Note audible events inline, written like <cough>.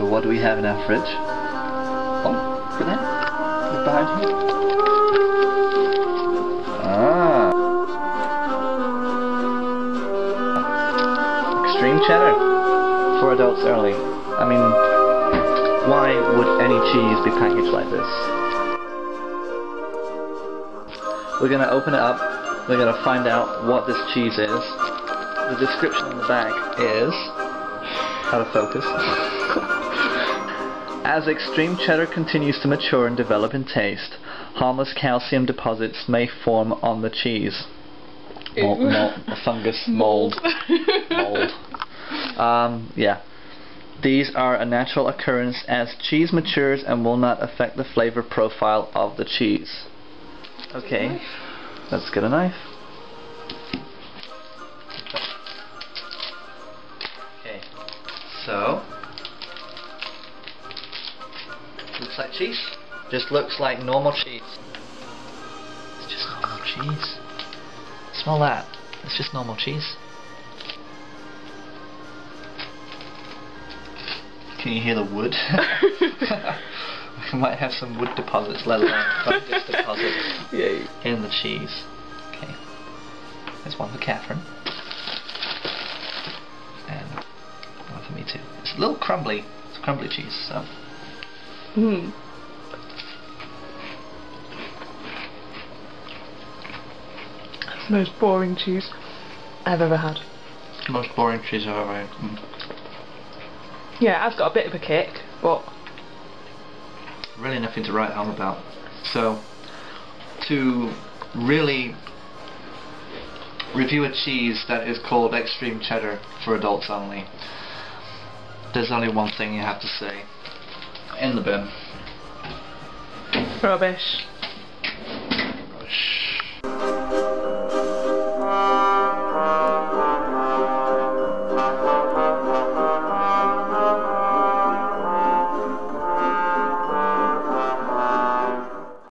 So what do we have in our fridge? Oh, look at that. Behind you. Ah. Extreme cheddar for adults early. I mean, why would any cheese be packaged like this? We're gonna open it up. We're gonna find out what this cheese is. The description on the back is out of focus. As extreme cheddar continues to mature and develop in taste, harmless calcium deposits may form on the cheese. Mold, Ew. mold, fungus, mold, mold. Um, yeah. These are a natural occurrence as cheese matures and will not affect the flavor profile of the cheese. Okay, let's get a knife. So looks like cheese. Just looks like normal cheese. It's just normal cheese. Smell that. It's just normal cheese. Can you hear the wood? <laughs> we might have some wood deposits, let alone fungus <laughs> deposits Yay. in the cheese. Okay. There's one for Catherine. A little crumbly. It's crumbly cheese, so. Hmm. It's the most boring cheese I've ever had. It's the most boring cheese I've ever had. Mm. Yeah, I've got a bit of a kick, but Really nothing to write home about. So, to really review a cheese that is called extreme cheddar for adults only, there's only one thing you have to say. In the bin. rubbish.